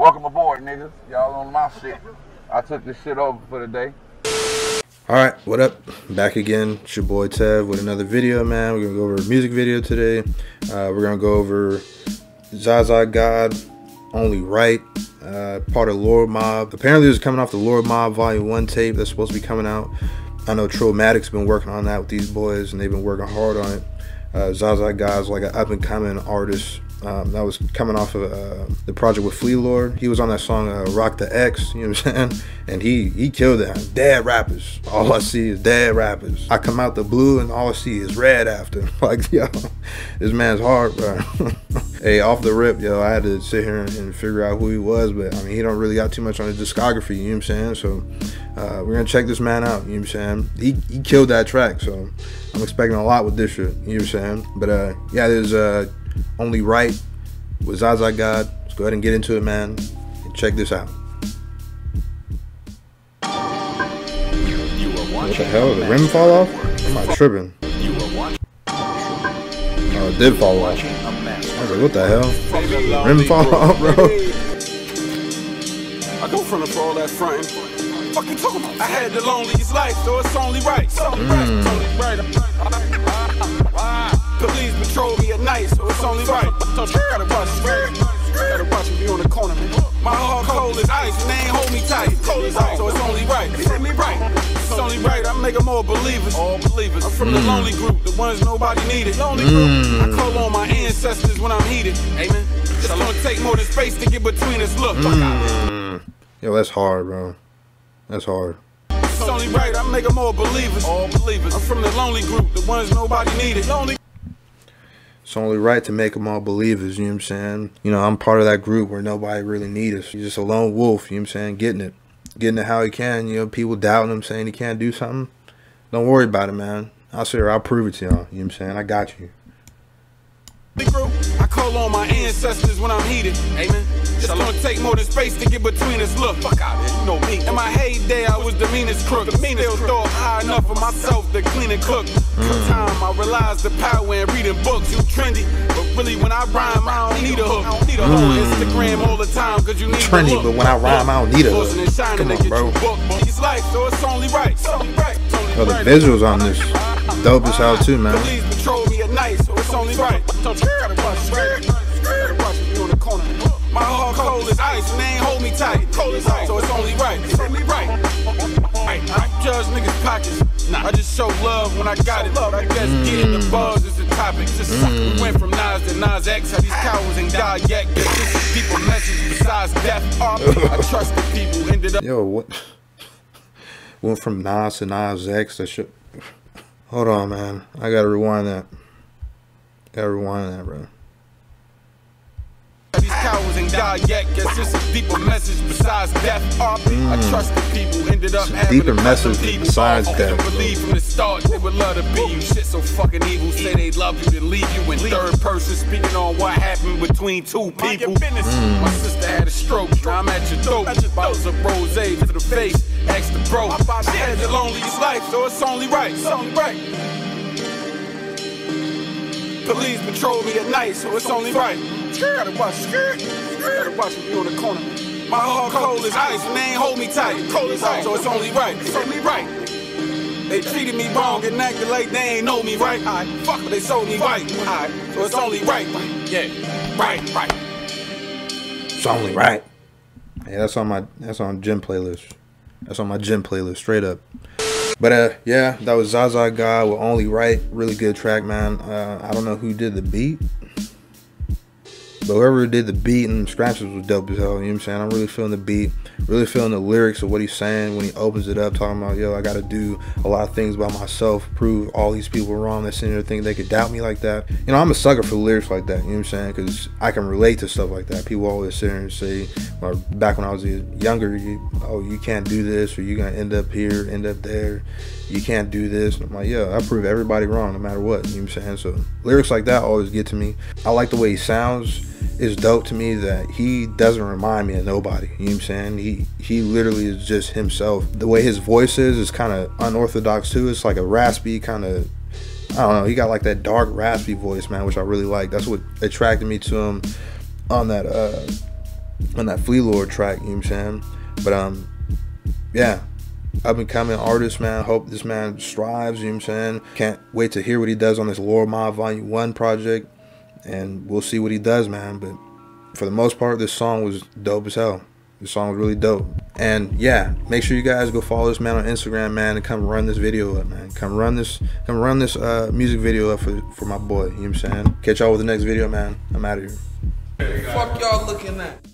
Welcome aboard, niggas. Y'all on my shit. I took this shit over for the day. All right, what up? Back again. It's your boy Tev with another video, man. We're gonna go over a music video today. Uh, we're gonna go over Zaza God, Only Right, uh, part of Lord Mobb. Apparently, it was coming off the Lord Mobb Volume One tape that's supposed to be coming out. I know Trillmatic's been working on that with these boys, and they've been working hard on it. Uh, Zaza God's like an up and coming artist um, that was coming off of uh, the project with Flee Lord. He was on that song uh, "Rock the X," you know what I'm saying? And he he killed that. Dead rappers. All I see is dead rappers. I come out the blue and all I see is red after. Like yo, this man's hard, bro. hey, off the rip, yo, I had to sit here and figure out who he was, but I mean, he don't really got too much on his discography. You know what I'm saying? So uh, we're gonna check this man out. You know what I'm saying? He he killed that track, so I'm expecting a lot with this shit. You know what I'm saying? But uh, yeah, there's uh only right with Zaza God. Let's go ahead and get into it, man. And check this out. What the hell? The rim fall off? Am I tripping? Oh, it did fall off. I was like, what the hell? Rim fall off, bro? I don't front up all that frontin'. Fucking talking about. I had the loneliest life, so it's only right. It's only right. Mm. It's only right. Don't you gotta watch me. Gotta watch me be on the corner, man. My heart cold as ice, and they ain't hold me tight. Cold as ice, so it's only right. It's only right. It's only right. I make them all believers. All believers. I'm from the lonely group, the ones nobody needed. Lonely group. I call on my ancestors when I'm heated. Amen. It's gonna take more than space to get between us. Look, fuck out. Yo, that's hard, bro. That's hard. It's only right. I make them all believers. All believers. I'm from the lonely group, the ones nobody needed. Lonely. It's only right to make them all believers, you know what I'm saying? You know, I'm part of that group where nobody really needs us. He's just a lone wolf, you know what I'm saying? Getting it. Getting it how he can, you know, people doubting him, saying he can't do something. Don't worry about it, man. I'll sit I'll prove it to y'all, you know what I'm saying? I got you. I call on my ancestors when I'm heated. Amen. It's gonna take more than space to get between us. Look, fuck out here, you know me. In my heyday, I was the meanest crook. The meanest Still thought high enough for myself to clean and cook. Mm. For time, I realized the power in reading books. You trendy, but really when I rhyme, I don't need a hook. I don't need a hook. Instagram all the time, cause you need Trendy, the look. but when I rhyme, I don't need a hook. Come on, bro. you booked. But It's life, so it's only right. It's only right. It's the visuals on this dope as hell too, man. Police patrol me at night, so it's only right. Don't you gotta My heart cold as ice, and they ain't hold me tight. Cold as ice, so it's only right. It's only right. Right. I judge niggas' pockets. Nah. I just show love when I got it. I guess mm. getting the buzz is the topic. Just we mm. went from Nas to Nas X. How these cowards ain't died yet. Guess this is deeper message besides death. I trust the people. Ended up. Yo, what? Went from Nas to Nas X. That shit. Hold on, man. I gotta rewind that. Gotta rewind that, bro. These cowards died yet. Guess this is deeper message besides death. RP. I hmm. trust the people. Ended up It's a having deeper to message believe besides all. death, Couldn't Believe from the start they would love to be you. Shit so fucking evil. Say they love you, then leave you in third person, speaking on what happened between two people. Hmm. My sister had a stroke. Now I'm at your throat. Bottles of rose to the face. Ask the bro. I had the loneliest life, so it's only right. It's only right. Police patrol me at night, so it's only right. Gotta watch, gotta watch me on the corner. My heart cold as ice, and they ain't hold me tight. Cold as ice, so it's only right. It's only right. They treated me wrong and acted like they ain't know me right. I fuck, but they sold me right. I, so it's only right. Yeah, right, right. It's only right. Yeah, that's on my that's on gym playlist. That's on my gym playlist, straight up. But uh, yeah, that was Zaza God with Only Right. Really good track, man. Uh, I don't know who did the beat, but whoever did the beat and scratches was dope as hell. You know what I'm saying? I'm really feeling the beat, really feeling the lyrics of what he's saying when he opens it up, talking about, yo, I got to do a lot of things by myself, prove all these people wrong that sitting there thinking they could doubt me like that. You know, I'm a sucker for lyrics like that. You know what I'm saying? Because I can relate to stuff like that. People always sit and say, back when I was younger, you, oh, you can't do this, or you're gonna end up here, end up there. You can't do this. And I'm like, yeah, I prove everybody wrong no matter what. You know what I'm saying? So lyrics like that always get to me. I like the way he sounds. It's dope to me that he doesn't remind me of nobody. You know what I'm saying? He he literally is just himself. The way his voice is is kind of unorthodox too. It's like a raspy kind of I don't know. He got like that dark, raspy voice, man, which I really like. That's what attracted me to him on that uh on that Flee Lord track, you know what I'm saying? But um yeah, I've becoming an artist, man. Hope this man strives, you know what I'm saying? Can't wait to hear what he does on this Lord Mobb Volume 1 project. And we'll see what he does, man. But for the most part, this song was dope as hell. This song was really dope. And yeah, make sure you guys go follow this man on Instagram, man, and come run this video up, man. Come run this, come run this uh, music video up for, for my boy. You know what I'm saying? Catch y'all with the next video, man. I'm out of here. Fuck y'all looking at.